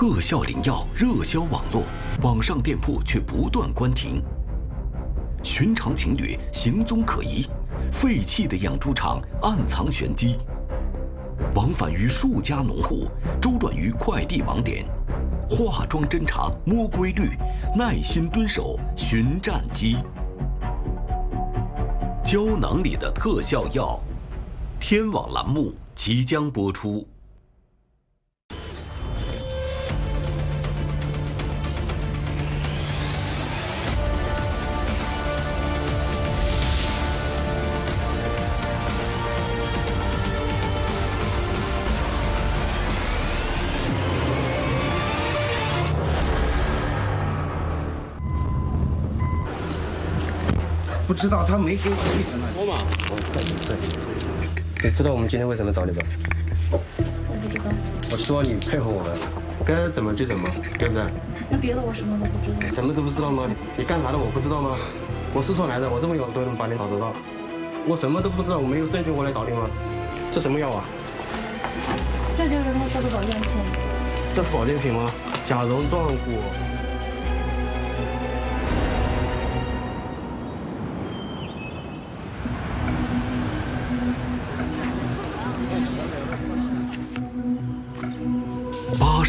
特效灵药热销网络，网上店铺却不断关停。寻常情侣行踪可疑，废弃的养猪场暗藏玄机。往返于数家农户，周转于快递网点，化妆侦查摸规律，耐心蹲守寻战机。胶囊里的特效药，天网栏目即将播出。不知道，他没给我地址说嘛？对对。你知道我们今天为什么找你吗？不知道。我希望你配合我们，该怎么就怎么，对不对？那别的我什么都不知道。什么都不知道吗？你干啥的我不知道吗？我四川来的，我这么远都能把你找得到。我什么都不知道，我没有证据我来找你吗？这什么药啊？这就是他说的保健品。这是保健品吗？甲溶壮骨。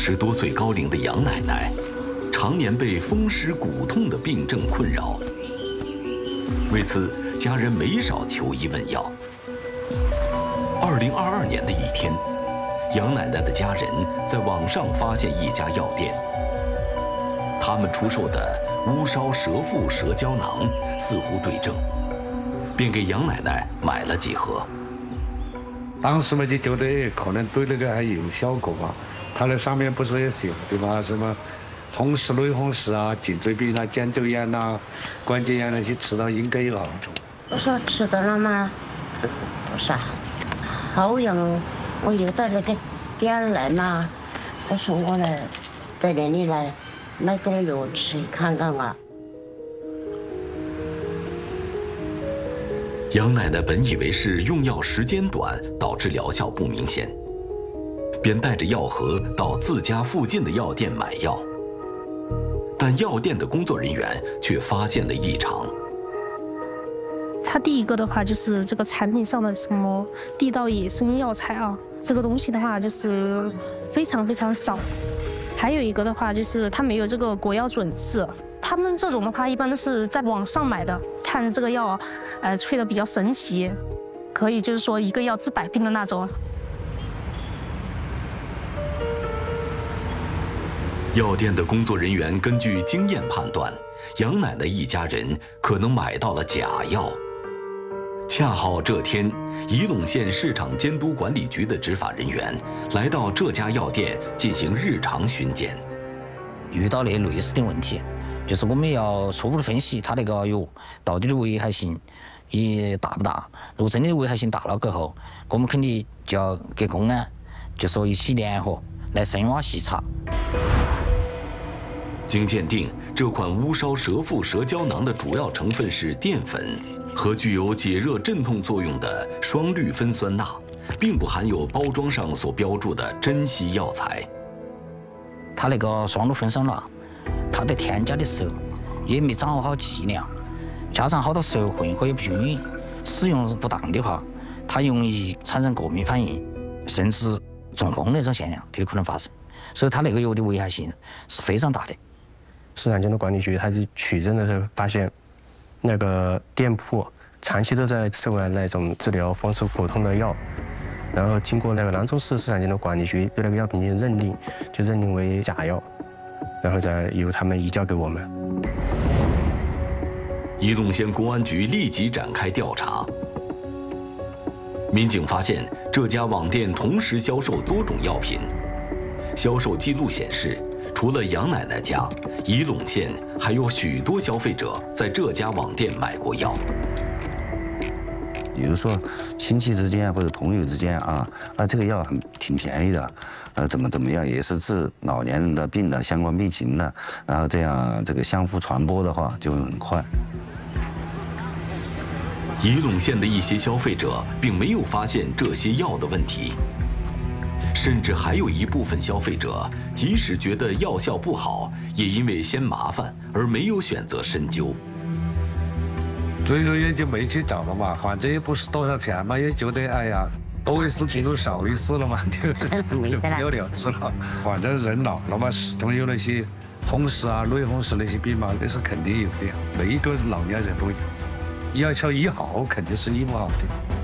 十多岁高龄的杨奶奶，常年被风湿骨痛的病症困扰。为此，家人没少求医问药。二零二二年的一天，杨奶奶的家人在网上发现一家药店，他们出售的乌梢蛇腹蛇胶囊似乎对症，便给杨奶奶买了几盒。当时嘛，就觉得可能对那个还有效果吧。它那上面不是也写对吧？什么风湿、类风湿啊、颈椎病啊、肩周炎呐、关节炎那些吃了应该有好处。我说吃的了吗？不是，好像我又到那个店来嘛。我说我来到那里来买点药吃看看啊。杨奶奶本以为是用药时间短导致疗效不明显。便带着药盒到自家附近的药店买药，但药店的工作人员却发现了异常。他第一个的话就是这个产品上的什么地道野生药材啊，这个东西的话就是非常非常少。还有一个的话就是他没有这个国药准字，他们这种的话一般都是在网上买的，看这个药，呃，吹的比较神奇，可以就是说一个药治百病的那种。药店的工作人员根据经验判断，杨奶奶一家人可能买到了假药。恰好这天，仪陇县市场监督管理局的执法人员来到这家药店进行日常巡检，遇到那类似的问题，就是我们要初步的分析它那个药到底的危害性也大不大。如果真的危害性大了过后，我们肯定就要给公安就说一起联合来深挖细查。经鉴定，这款乌烧蛇腹蛇胶囊的主要成分是淀粉和具有解热镇痛作用的双氯芬酸钠，并不含有包装上所标注的珍稀药材。它那个双氯芬酸钠，它在添加的时候也没掌握好剂量，加上好多时候混合也不均匀，使用不当的话，它容易产生过敏反应，甚至中风那种现象都有可能发生。所以它那个药的危害性是非常大的。市场监督管理局，他是取证的时候发现，那个店铺长期都在售卖那种治疗风湿骨痛的药，然后经过那个兰州市市场监督管理局对那个药品进行认定，就认定为假药，然后再由他们移交给我们。仪陇县公安局立即展开调查，民警发现这家网店同时销售多种药品，销售记录显示。除了杨奶奶家，仪陇县还有许多消费者在这家网店买过药。比如说亲戚之间或者朋友之间啊，啊这个药很挺便宜的，呃怎么怎么样，也是治老年人的病的相关病情的，然后这样这个相互传播的话就会很快。仪陇县的一些消费者并没有发现这些药的问题。甚至还有一部分消费者，即使觉得药效不好，也因为嫌麻烦而没有选择深究。最后也就没去找了嘛，反正也不是多少钱嘛，也觉得哎呀，多一事不如少一事了嘛，就 就不了了之了。反正人老了嘛，始终有那些风湿啊、类风湿那些病嘛，那是肯定有的，每一个老年人都有。药效一好，肯定是医不好的。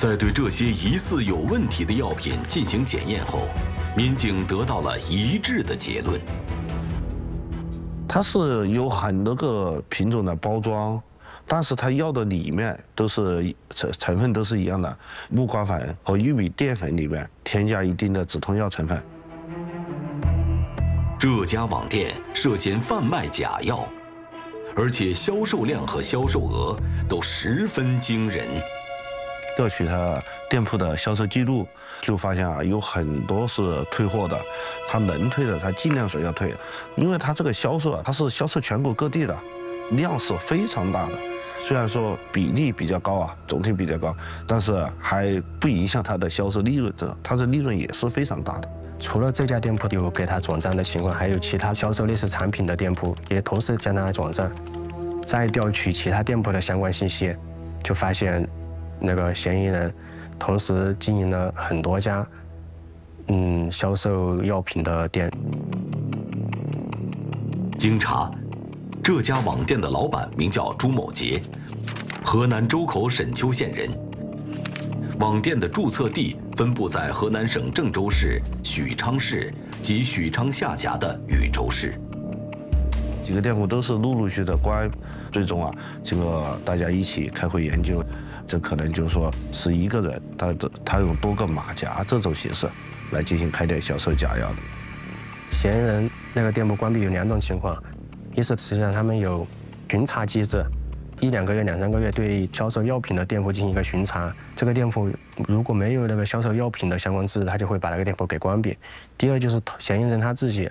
在对这些疑似有问题的药品进行检验后，民警得到了一致的结论。它是有很多个品种的包装，但是它药的里面都是成成分都是一样的，木瓜粉和玉米淀粉里面添加一定的止痛药成分。这家网店涉嫌贩卖假药，而且销售量和销售额都十分惊人。调取他店铺的销售记录，就发现啊，有很多是退货的，他能退的，他尽量说要退，因为他这个销售啊，他是销售全国各地的，量是非常大的。虽然说比例比较高啊，总体比较高，但是还不影响他的销售利润，的他的利润也是非常大的。除了这家店铺有给他转账的情况，还有其他销售类似产品的店铺也同时将他转账。再调取其他店铺的相关信息，就发现。那个嫌疑人同时经营了很多家，嗯，销售药品的店。经查，这家网店的老板名叫朱某杰，河南周口沈丘县人。网店的注册地分布在河南省郑州市、许昌市及许昌下辖的禹州市。几个店铺都是陆陆续续的关，最终啊，这个大家一起开会研究。这可能就是说是一个人，他他用多个马甲这种形式来进行开店销售假药的。嫌疑人那个店铺关闭有两种情况，一是实际上他们有巡查机制，一两个月、两三个月对销售药品的店铺进行一个巡查。这个店铺如果没有那个销售药品的相关资质，他就会把那个店铺给关闭。第二就是嫌疑人他自己，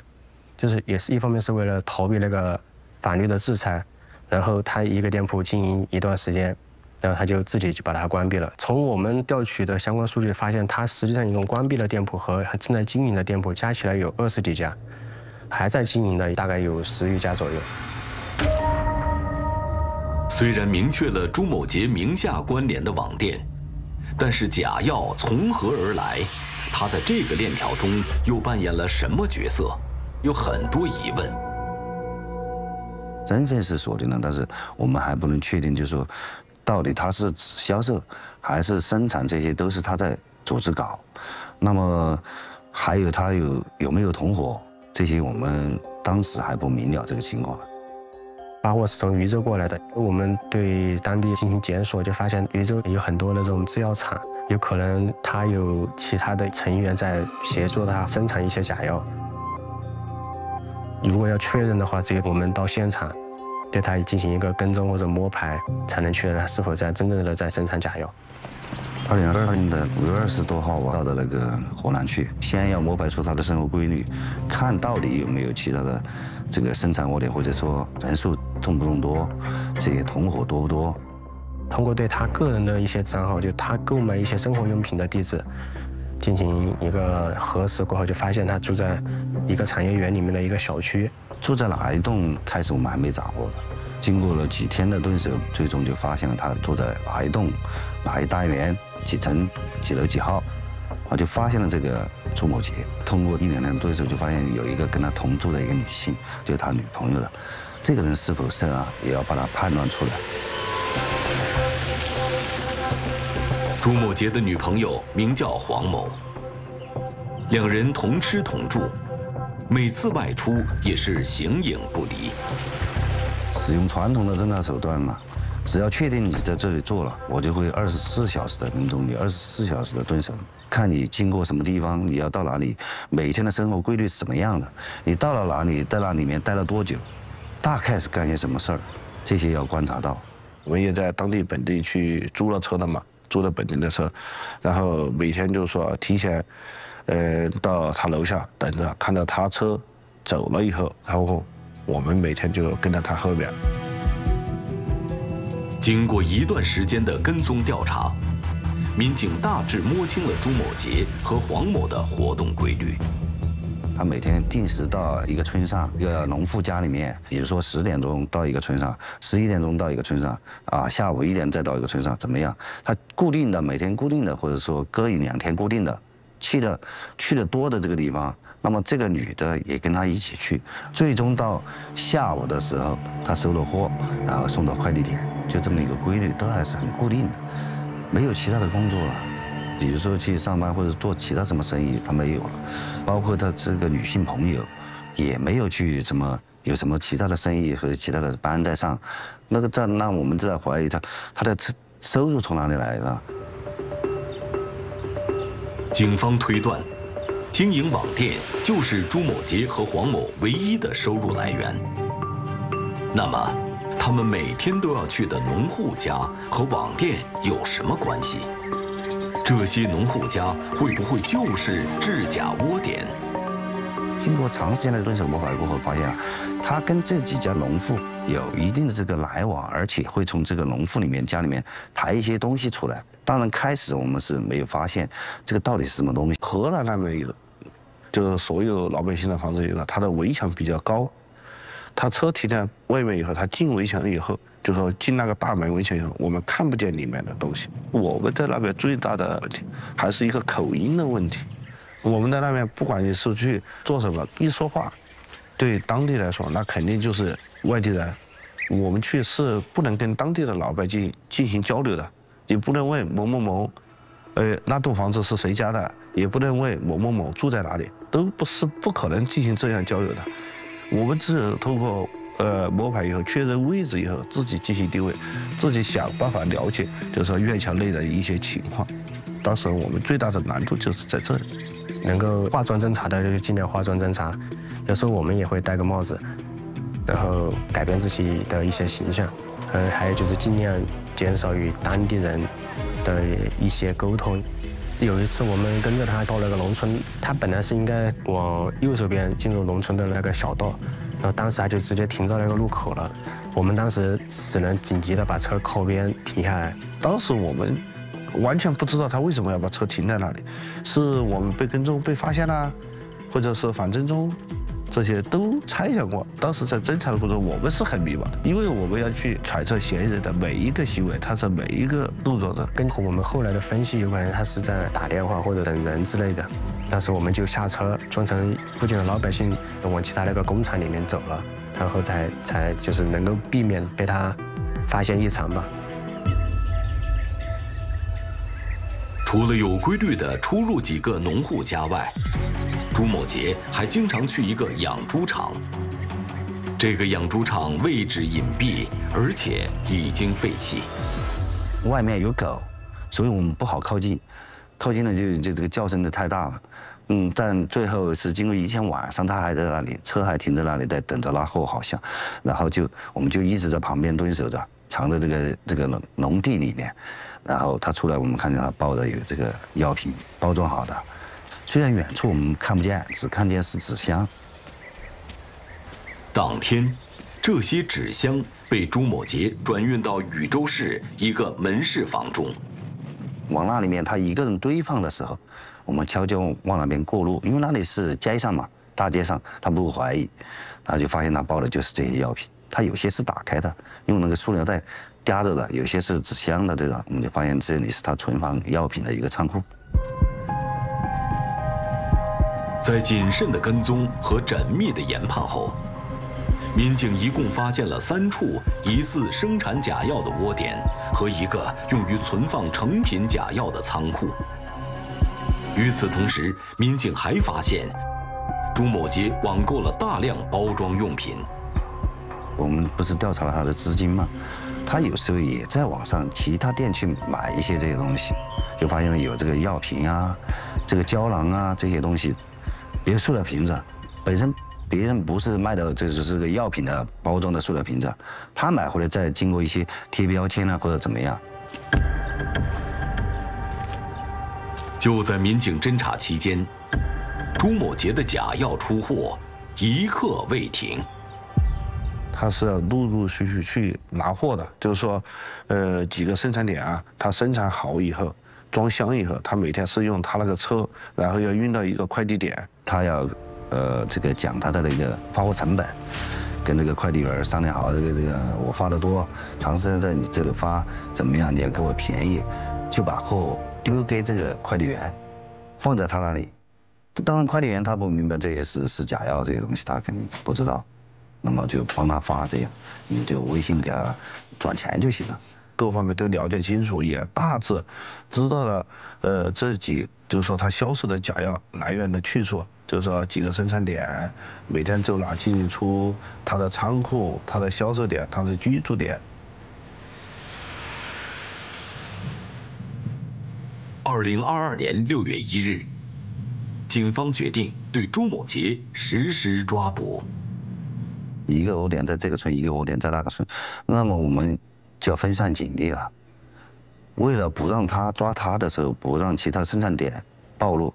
就是也是一方面是为了逃避那个法律的制裁，然后他一个店铺经营一段时间。然后他就自己就把它关闭了。从我们调取的相关数据发现，他实际上一共关闭的店铺和正在经营的店铺加起来有二十几家，还在经营的大概有十余家左右。虽然明确了朱某杰名下关联的网店，但是假药从何而来？他在这个链条中又扮演了什么角色？有很多疑问。身份是锁定了，但是我们还不能确定，就是说。到底他是销售还是生产，这些都是他在组织搞。那么还有他有有没有同伙，这些我们当时还不明了这个情况。把货是从禹州过来的，我们对当地进行检索，就发现禹州有很多那种制药厂，有可能他有其他的成员在协助他生产一些假药。如果要确认的话，只有我们到现场。对他进行一个跟踪或者摸排，才能确认他是否在真正的在生产假药。二零二二年的五月二十多号，我到的那个河南去，先要摸排出他的生活规律，看到底有没有其他的这个生产窝点，或者说人数众不众多，这些同伙多不多。通过对他个人的一些账号，就他购买一些生活用品的地址，进行一个核实过后，就发现他住在一个产业园里面的一个小区。住在哪一栋？开始我们还没掌握的。经过了几天的蹲守，最终就发现了他住在哪一栋、哪一单元、几层、几楼几号，啊，就发现了这个朱某杰。通过一两天蹲守，就发现有一个跟他同住的一个女性，就是他女朋友了。这个人是否是啊？也要把他判断出来。朱某杰的女朋友名叫黄某，两人同吃同住。每次外出也是形影不离，使用传统的侦查手段嘛，只要确定你在这里做了，我就会二十四小时的跟踪你，二十四小时的蹲守，看你经过什么地方，你要到哪里，每天的生活规律是怎么样的，你到了哪里，在那里面待了多久，大概是干些什么事儿，这些要观察到。我们也在当地本地去租了车的嘛，租了本地的车，然后每天就是说提前。呃，到他楼下等着，看到他车走了以后，然后我们每天就跟在他后面。经过一段时间的跟踪调查，民警大致摸清了朱某杰和黄某的活动规律。他每天定时到一个村上，一个农户家里面，比如说十点钟到一个村上，十一点钟到一个村上，啊，下午一点再到一个村上，怎么样？他固定的每天固定的，或者说隔一两天固定的，去的去的多的这个地方，那么这个女的也跟他一起去，最终到下午的时候，他收了货，然后送到快递点，就这么一个规律，都还是很固定的，没有其他的工作了。比如说去上班或者做其他什么生意，他没有了，包括他这个女性朋友，也没有去什么有什么其他的生意和其他的班在上，那个在那我们在怀疑他他的收收入从哪里来的？警方推断，经营网店就是朱某杰和黄某唯一的收入来源。那么，他们每天都要去的农户家和网店有什么关系？这些农户家会不会就是制假窝点？经过长时间的蹲守摸排过后，发现啊，他跟这几家农户有一定的这个来往，而且会从这个农户里面家里面抬一些东西出来。当然，开始我们是没有发现这个到底是什么东西。河南那边有，就所有老百姓的房子有个，它的围墙比较高，他车停在外面以后，他进围墙以后。就说进那个大门围墙以后，我们看不见里面的东西。我们在那边最大的问题还是一个口音的问题。我们在那边不管你是去做什么，一说话，对当地来说那肯定就是外地人。我们去是不能跟当地的老百姓进行交流的，你不能问某某某，呃，那栋房子是谁家的，也不能问某某某住在哪里，都不是不可能进行这样交流的。我们只有通过。呃，摸排以后确认位置以后，自己进行定位，自己想办法了解，就是说院墙内的一些情况。当时我们最大的难度就是在这里，能够化妆侦查的就尽量化妆侦查，有时候我们也会戴个帽子，然后改变自己的一些形象。嗯，还有就是尽量减少与当地人的一些沟通。有一次我们跟着他到那个农村，他本来是应该往右手边进入农村的那个小道。然后当时他就直接停在那个路口了，我们当时只能紧急的把车靠边停下来。当时我们完全不知道他为什么要把车停在那里，是我们被跟踪被发现了，或者是反侦踪。这些都猜想过。当时在侦查的过程中，我们是很迷茫的，因为我们要去揣测嫌疑人的每一个行为，他的每一个动作的。根据我们后来的分析，有可能他是在打电话或者等人之类的。当时我们就下车，装成附近的老百姓，往其他那个工厂里面走了，然后才才就是能够避免被他发现异常吧。除了有规律的出入几个农户家外。朱某杰还经常去一个养猪场，这个养猪场位置隐蔽，而且已经废弃。外面有狗，所以我们不好靠近，靠近了就就这个叫声就太大了。嗯，但最后是经过一天晚上，他还在那里，车还停在那里在等着拉货，好像。然后就我们就一直在旁边蹲守着，藏在这个这个农农地里面。然后他出来，我们看见他抱的有这个药品，包装好的。虽然远处我们看不见，只看见是纸箱。当天，这些纸箱被朱某杰转运到禹州市一个门市房中。往那里面他一个人堆放的时候，我们悄悄往那边过路，因为那里是街上嘛，大街上，他不会怀疑，然后就发现他包的就是这些药品。他有些是打开的，用那个塑料袋夹着的，有些是纸箱的这种，我们就发现这里是他存放药品的一个仓库。在谨慎的跟踪和缜密的研判后，民警一共发现了三处疑似生产假药的窝点和一个用于存放成品假药的仓库。与此同时，民警还发现朱某杰网购了大量包装用品。我们不是调查了他的资金吗？他有时候也在网上其他店去买一些这些东西，就发现有这个药瓶啊、这个胶囊啊这些东西。别塑料瓶子，本身别人不是卖的，这就是个药品的包装的塑料瓶子，他买回来再经过一些贴标签啊或者怎么样。就在民警侦查期间，朱某杰的假药出货一刻未停。他是要陆陆续续去拿货的，就是说，呃，几个生产点啊，他生产好以后，装箱以后，他每天是用他那个车，然后要运到一个快递点，他要呃这个讲他的那个发货成本，跟这个快递员商量好，这个这个我发的多，长时间在你这里发怎么样？你要给我便宜，就把货丢给这个快递员，放在他那里。当然，快递员他不明白这也是是假药这些东西，他肯定不知道，那么就帮他发这样，你就微信给他转钱就行了。各方面都了解清楚，也大致知道了，呃，自己就是说他销售的假药来源的去处，就是说几个生产点，每天走哪进出，他的仓库、他的销售点、他的居住点。二零二二年六月一日，警方决定对朱某杰实施抓捕。一个窝点在这个村，一个窝点在那个村，那么我们。就要分散警力了。为了不让他抓他的时候，不让其他生产点暴露，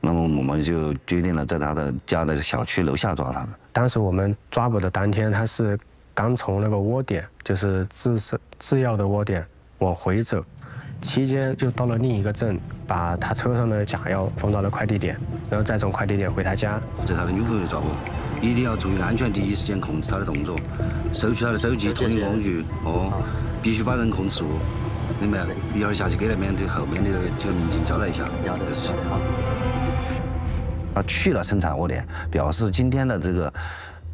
那么我们就决定了在他的家的小区楼下抓他。当时我们抓捕的当天，他是刚从那个窝点，就是制制药的窝点往回走，期间就到了另一个镇，把他车上的假药放到了快递点，然后再从快递点回他家。在他的女朋友抓捕。一定要注意安全，第一时间控制他的动作，收取他的手机、通讯工具。哦，必须把人控制住。明白？一会儿下去给那边的后面的几个民警交代一下。要得，是的。他去了生产窝点，表示今天的这个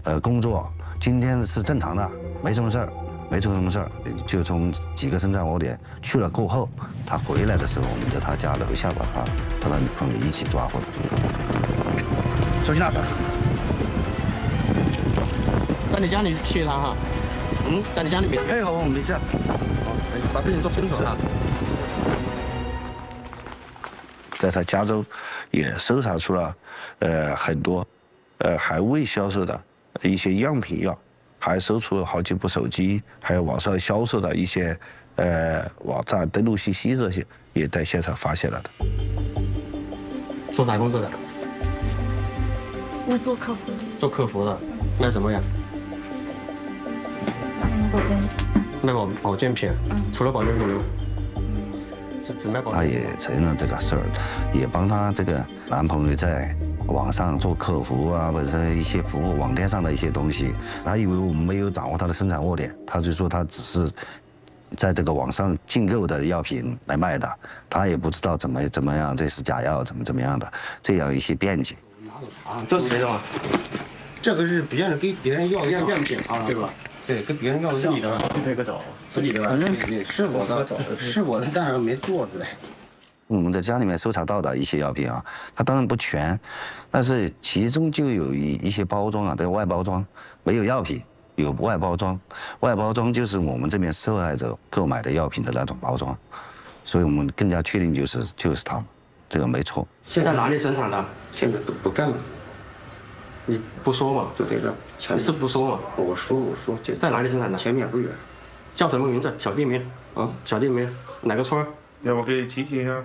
呃工作，今天是正常的，没什么事儿，没出什么事儿。就从几个生产窝点去了过后，他回来的时候，我们在他家楼下把他和他女朋友一起抓获的。手机拿出来。在你家里去一趟哈，嗯，在你家里面配合我们一下，好，把事情做清楚哈。在他家中也搜查出了呃很多呃还未销售的一些样品药，还搜出了好几部手机，还有网上销售的一些呃网站登录信息这些，也在现场发现了的。做啥工作的？我做客服。做客服的，卖什么呀？卖保保健品，除了保健品，只只卖保。他也承认了这个事儿，也帮他这个男朋友在网上做客服啊，或者一些服务网店上的一些东西。他以为我们没有掌握他的生产窝点，他就说他只是在这个网上进购的药品来卖的，他也不知道怎么怎么样这是假药，怎么怎么样的这样一些辩解。这是谁的吗？这个是别人给别人要的样样品啊，对吧？对，跟别人要的。是你的，这个走，是你的吧？反正是我的，是我的，但是没做出来。我们在家里面搜查到的一些药品啊，它当然不全，但是其中就有一一些包装啊，这个外包装没有药品，有外包装，外包装就是我们这边受害者购买的药品的那种包装，所以我们更加确定就是就是他们，这个没错。现在哪里生产的？现在都不干了。你不说嘛？就这个，你是不说嘛？我说，我说，在哪里生产的？前面不远。叫什么名字？小地名？啊，小地名，哪个村？要不可以提醒一下？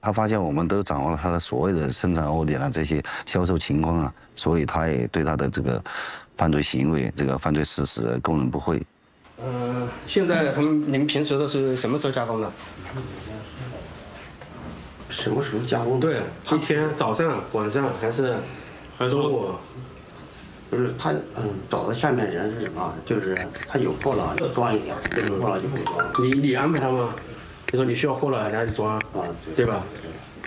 他发现我们都掌握了他的所有的生产窝点啊，这些销售情况啊，所以他也对他的这个犯罪行为、这个犯罪事实供认不讳。嗯，现在他们你们平时都是什么时候加工的？什么时候加工？对，一天早上、晚上还是还是？中午，不是他，嗯，找的下面人是什么？就是他有货了就装一点，没货了就不装。你你安排他吗？你说你需要货了，人家就装，啊，对吧？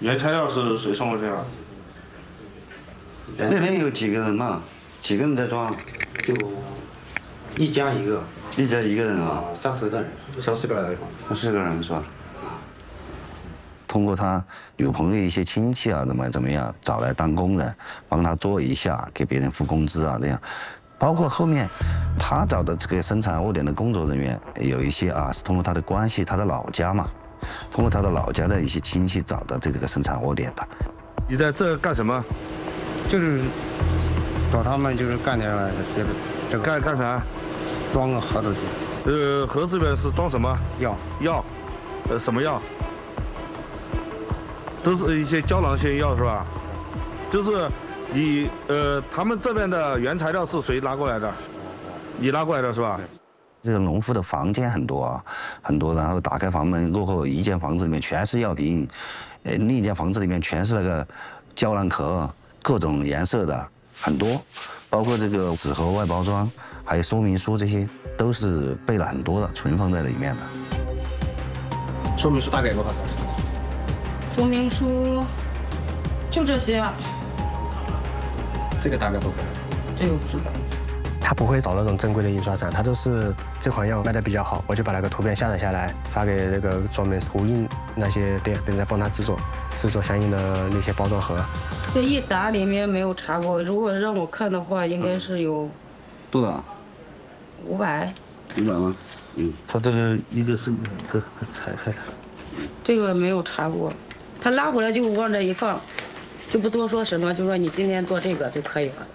原材料是谁送过去啊？那边有几个人嘛？几个人在装？就一家一个。一家一个人啊？三四个人。三四个人。三四个人是吧？通过他女朋友一些亲戚啊，怎么怎么样找来当工人，帮他做一下，给别人付工资啊，这样。包括后面他找的这个生产窝点的工作人员，有一些啊是通过他的关系，他的老家嘛，通过他的老家的一些亲戚找的这个生产窝点的。你在这干什么？就是找他们，就是干点别的。这干干啥？装个盒子去。呃，盒子里面是装什么？药。药。呃，什么药？都是一些胶囊性药是吧？就是你呃，他们这边的原材料是谁拉过来的？你拉过来的是吧？这个农夫的房间很多啊，很多，然后打开房门过后，一间房子里面全是药品，呃，另一间房子里面全是那个胶囊壳，各种颜色的很多，包括这个纸盒外包装，还有说明书，这些都是备了很多的，存放在里面的。说明书大概有多少？说明书就这些。这个大概多少？这个不知道。他不会找那种正规的印刷厂，他都是这款药卖的比较好，我就把那个图片下载下来，发给那个专门图印那些店，人家帮他制作，制作相应的那些包装盒。这一沓里面没有查过，如果让我看的话，应该是有多少？五百。五百吗？嗯，他这个一个是一个拆开的。这个没有查过，他拉回来就往这一放，就不多说什么，就说你今天做这个就可以了。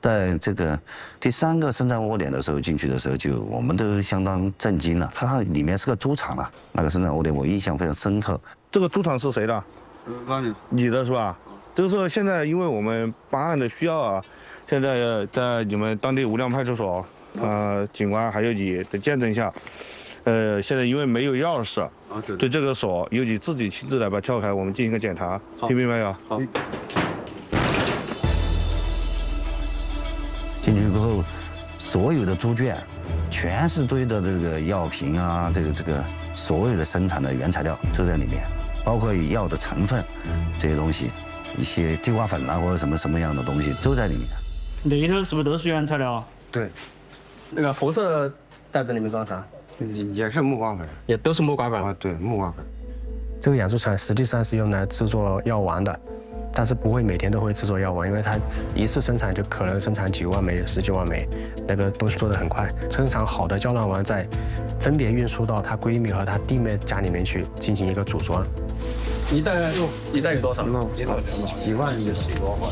在这个第三个生产窝点的时候进去的时候，就我们都相当震惊了。它里面是个猪场啊，那个生产窝点我印象非常深刻。这个猪场是谁的？嗯，你的是吧？就是现在因为我们办案的需要啊，现在在你们当地无量派出所，呃，警官还有你的见证下，呃，现在因为没有钥匙，啊对这个锁由你自己亲自来把撬开，我们进行一个检查，听明白没有？好。进去过后，所有的猪圈全是堆的这个药瓶啊，这个这个所有的生产的原材料都在里面，包括药的成分这些东西，一些地瓜粉啊或者什么什么样的东西都在里面。里头是不是都是原材料？对，那个红色袋子里面装啥？也是木瓜粉，也都是木瓜粉啊。对，木瓜粉。这个养猪场实际上是用来制作药丸的。但是不会每天都会制作药丸，因为它一次生产就可能生产几万枚、十几万枚，那个东西做的很快。生产好的胶囊丸再分别运输到她闺蜜和她弟妹家里面去进行一个组装。一袋有一袋有多少？几万粒，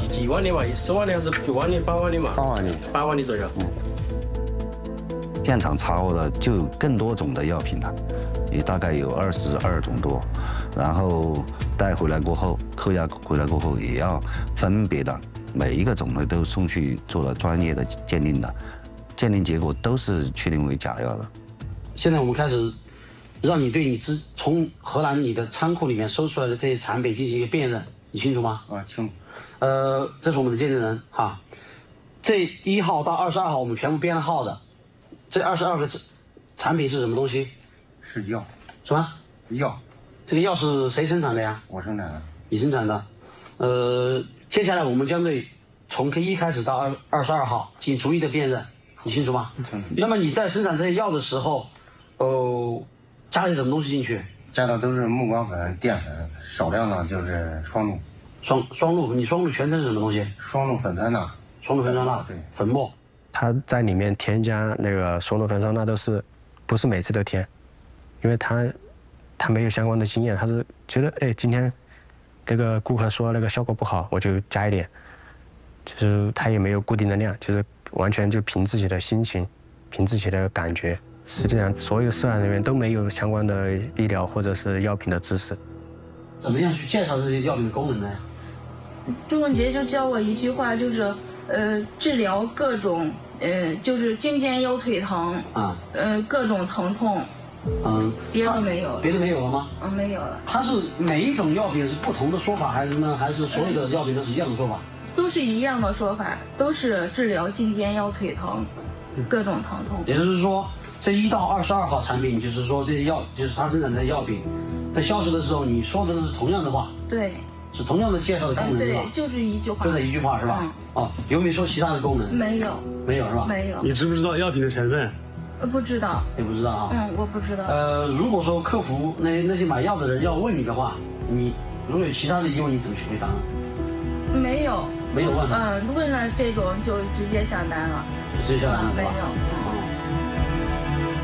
几万粒嘛？十万粒还是九万粒、八万粒嘛？八万粒，八万粒左右。嗯。现场查获的就有更多种的药品了。也大概有二十二种多，然后带回来过后，扣押回来过后，也要分别的每一个种类都送去做了专业的鉴定的，鉴定结果都是确定为假药的。现在我们开始让你对你之从荷兰你的仓库里面搜出来的这些产品进行一个辨认，你清楚吗？啊，清楚。呃，这是我们的鉴定人哈，这一号到二十二号我们全部编了号的，这二十二个产品是什么东西？是药，什么药？这个药是谁生产的呀？我生产的。你生产的。呃，接下来我们将对从 K 一开始到二二十二号进行逐一的辨认，你清楚吗？清楚。那么你在生产这些药的时候，哦，加了什么东西进去？加的都是木瓜粉、淀粉，少量的就是双鹿。双双鹿，你双鹿全称是什么东西？双鹿粉酸钠。双鹿粉酸钠，对，粉末。它在里面添加那个双露粉酸钠都是，不是每次都添。因为他，他没有相关的经验，他是觉得哎，今天那个顾客说那个效果不好，我就加一点，就是他也没有固定的量，就是完全就凭自己的心情，凭自己的感觉。实际上，所有涉案人员都没有相关的医疗或者是药品的知识。怎么样去介绍这些药品的功能呢？朱文杰就教我一句话，就是呃，治疗各种呃，就是颈肩腰腿疼啊，呃，各种疼痛。嗯，别的没有，别的没有了吗？嗯，没有了。它是每一种药品是不同的说法，还是呢？还是所有的药品都是一样的说法？都是一样的说法，都是治疗颈肩腰腿疼，各种疼痛。也就是说，这一到二十二号产品，就是说这些药，就是它生产的药品，在销售的时候，你说的是同样的话。对。是同样的介绍的功能是吧？对，就是一句话。就这一句话是吧？哦，有没有说其他的功能？没有。没有是吧？没有。你知不知道药品的成分？不知道，你不知道啊。嗯，我不知道。呃，如果说客服那那些买药的人要问你的话，你如果有其他的疑问，你怎么去回答？没有，没有问。嗯，问了这种就直接下单了。直接下单了，没有。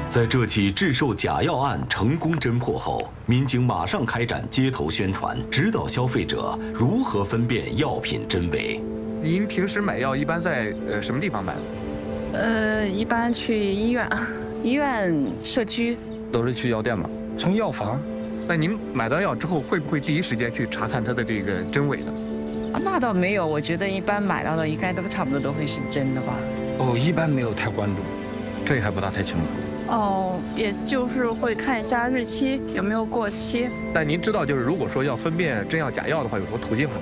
在这起制售假药案成功侦破后，民警马上开展街头宣传，指导消费者如何分辨药品真伪。您平时买药一般在呃什么地方买？呃，一般去医院，医院、社区都是去药店嘛。从药房，那您买到药之后，会不会第一时间去查看它的这个真伪呢？啊，那倒没有，我觉得一般买到的应该都差不多都会是真的吧。哦，一般没有太关注，这还不大太清楚。哦，也就是会看一下日期有没有过期。那您知道，就是如果说要分辨真药假药的话，有什么途径吗？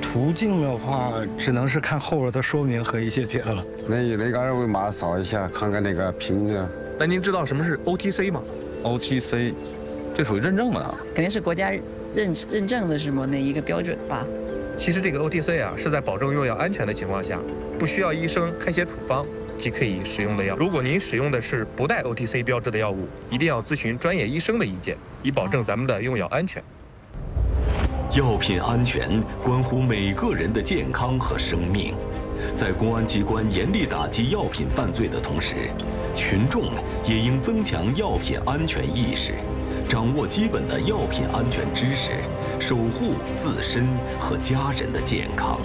途径的话，只能是看后边的说明和一些别的了。那那个二维码扫一下，看看那个凭证。那您知道什么是 OTC 吗？OTC，这属于认证的啊。肯定是国家认认证的什么那一个标准吧。其实这个 OTC 啊，是在保证用药安全的情况下，不需要医生开写处方即可以使用的药。如果您使用的是不带 OTC 标志的药物，一定要咨询专业医生的意见，以保证咱们的用药安全。药品安全关乎每个人的健康和生命，在公安机关严厉打击药品犯罪的同时，群众也应增强药品安全意识，掌握基本的药品安全知识，守护自身和家人的健康。